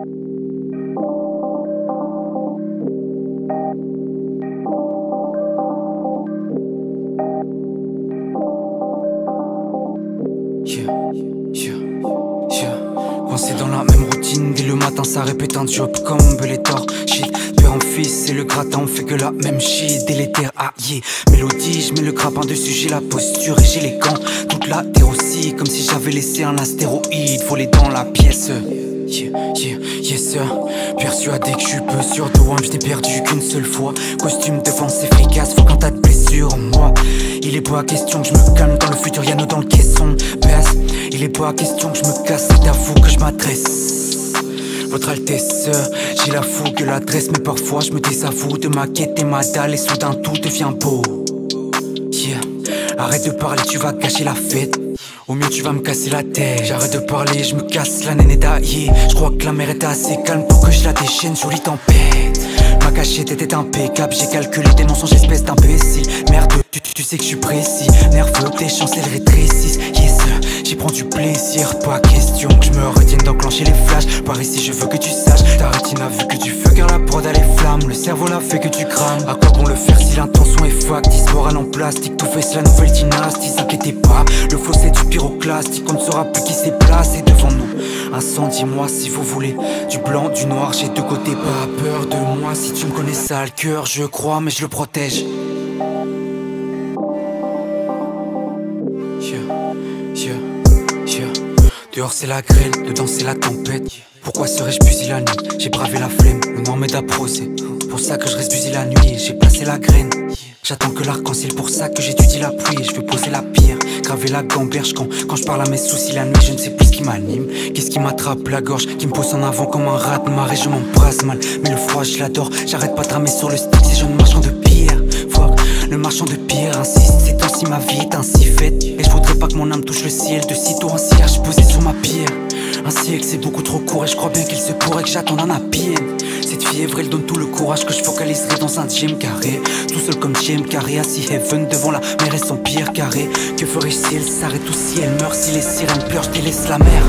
Coincé dans la même routine, dès le matin ça répète un job comme Bellator Shit, père en fils et le gratin on fait que la même shit. Délétère, ah yeah. Mélodie, je mets le grappin dessus, j'ai la posture et j'ai les gants. Toute la terre aussi, comme si j'avais laissé un astéroïde voler dans la pièce Yeah, yeah, yes sir. Persuadé que je suis peu sûr de moi Je n'ai perdu qu'une seule fois. Costume défense efficace Faut quand t'as de blessures moi. Il est pas question que je me calme Dans le futur y'a nous dans le caisson. Baisse Il est pas question que je me casse C'est à vous que je m'adresse. Votre Altesse, j'ai la fougue, l'adresse, mais parfois je me désavoue de ma quête et ma dalle, et soudain tout devient beau. Yeah, arrête de parler, tu vas gâcher la fête. Au mieux tu vas me casser la tête. J'arrête de parler, je me casse, la naine est taillée Je crois que la mer était assez calme pour que je la déchaîne Jolie tempête Ma cachette était impeccable, j'ai calculé des mensonges espèce d'imbécile. Merde, tu, tu, sais que je suis précis. Nerveux, tes chances elles rétrécissent Yes, j'y prends du plaisir. Pas question que je me retienne d'enclencher les flashs. Par ici je veux que tu saches. Ta rétine a vu que tu feu car la prod a les flammes. Le cerveau l'a fait que tu crames. À quoi bon le faire si l'intention est factice Moral en plastique, tout fait la nouvelle dynastie. S'inquiétez pas, le fossé du pyroclastique. On ne saura plus qui s'est placé devant nous. Incendie-moi si vous voulez. Du blanc, du noir, j'ai deux côtés. Pas peur de moi si tu me connais ça Le cœur. Je crois mais je le protège Dehors c'est la grêle, dedans c'est la tempête. Pourquoi serais-je pusillanime J'ai bravé la flemme, le noir m'aide à C'est Pour ça que je reste busy la nuit, j'ai placé la graine. J'attends que l'arc-en-ciel, pour ça que j'étudie la pluie. Je veux poser la pierre, graver la gamberge quand, quand je parle à mes soucis. La nuit Je ne sais plus ce qui m'anime, qu'est-ce qui m'attrape la gorge Qui me pousse en avant comme un rat de marée. Je m'embrasse mal, mais le froid je l'adore. J'arrête pas de ramer sur le stick, ces jeunes marchand de pierre. Fuck, le marchand de pierre insiste Ainsi ma vie est ainsi faite. Et je voudrais pas que mon âme touche le ciel De sitôt. Un cierge posé sur ma pierre. Un siècle c'est beaucoup trop court. Et je crois bien qu'il se pourrait que j'attende un happy Cette fièvre elle donne tout le courage que je focaliserai dans un gym carré. Tout seul comme Jim carré assis heaven devant la mer et son pierre carré. Que ferais-je si elle s'arrête ou si elle meurt Si les sirènes pleurent je délaisse la mer